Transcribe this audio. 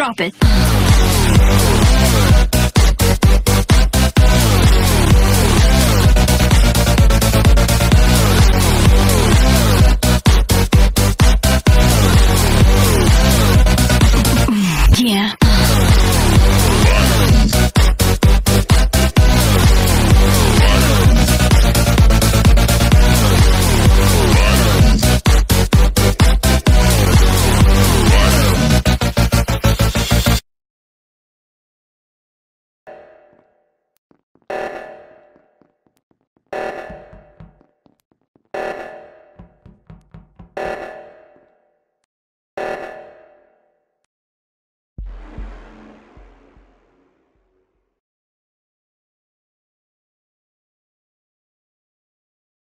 Drop it. Yeah.